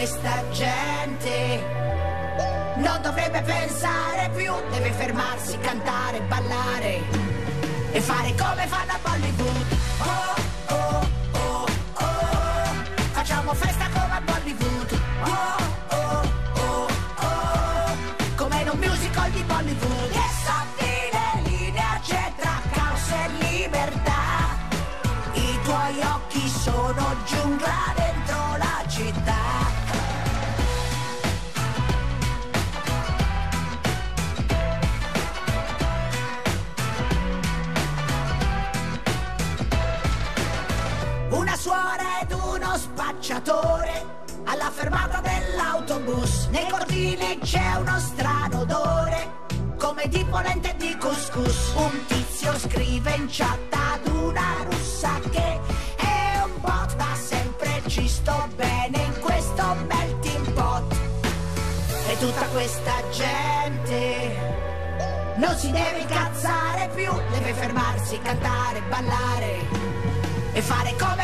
questa gente non dovrebbe pensare più, deve fermarsi, cantare, ballare e fare come fanno a Bollywood. Oh, oh, oh, oh, facciamo festa come a Bollywood. Oh, oh, oh, oh, come in un musical di Bollywood. E sottile linea c'è tra caos e libertà. I tuoi occhi sono giungla suora ed uno spacciatore alla fermata dell'autobus. Nei cortili c'è uno strano odore, come di polente di couscous. Un tizio scrive in chat ad una russa che è un bot, ma sempre ci sto bene in questo melting pot. E tutta questa gente non si deve incazzare più, deve fermarsi, cantare, ballare e fare come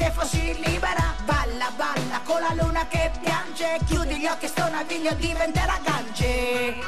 se fossi libera. Balla, balla con la luna che piange Chiudi gli occhi e sto naviglio diventerà gange